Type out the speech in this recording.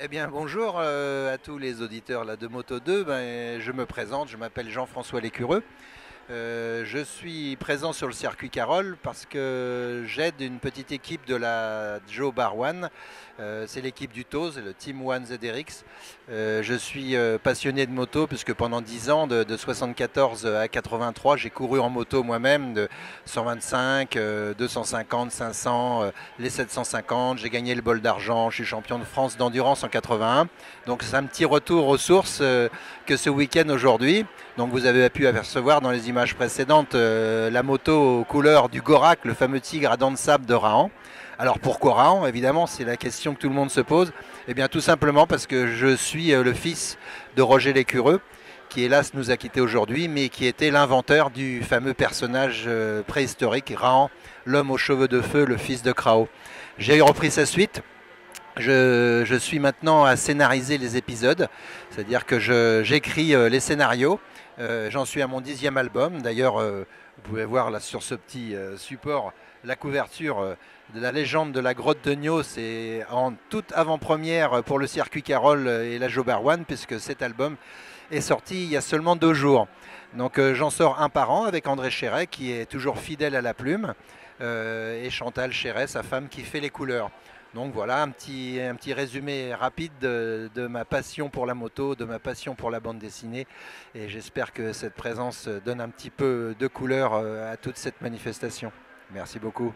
Eh bien, bonjour euh, à tous les auditeurs de Moto 2. Ben, je me présente, je m'appelle Jean-François Lécureux. Euh, je suis présent sur le circuit Carole parce que j'aide une petite équipe de la Joe Bar One. Euh, c'est l'équipe du TOS, le Team One ZRX. Euh, je suis passionné de moto puisque pendant 10 ans, de, 74 à 83, j'ai couru en moto moi-même de 125, 250, 500, les 750. J'ai gagné le bol d'argent. Je suis champion de France d'endurance en 81. Donc c'est un petit retour aux sources que ce week-end aujourd'hui. Donc vous avez pu apercevoir dans les images précédentes euh, la moto aux couleurs du Gorak, le fameux tigre à dents de sable de Rahan. Alors pourquoi Rahan? Évidemment, c'est la question que tout le monde se pose. Eh bien tout simplement parce que je suis euh, le fils de Roger Lécureux, qui hélas nous a quittés aujourd'hui, mais qui était l'inventeur du fameux personnage euh, préhistorique, Rahan, l'homme aux cheveux de feu, le fils de Krao. J'ai repris sa suite. Je, suis maintenant à scénariser les épisodes, c'est-à-dire que j'écris les scénarios euh, j'en suis à mon dixième album. D'ailleurs, euh, vous pouvez voir là sur ce petit euh, support la couverture de la légende de la grotte de Nio. C'est en toute avant-première pour le circuit Carole et la Jobar One, puisque cet album est sorti il y a seulement deux jours. Donc j'en sors un par an avec André Chéret, qui est toujours fidèle à la plume, et Chantal Chéret, sa femme, qui fait les couleurs. Donc voilà un petit, résumé rapide de, ma passion pour la moto, de ma passion pour la bande dessinée. Et j'espère que cette présence donne un petit peu de couleur euh, à toute cette manifestation. Merci beaucoup.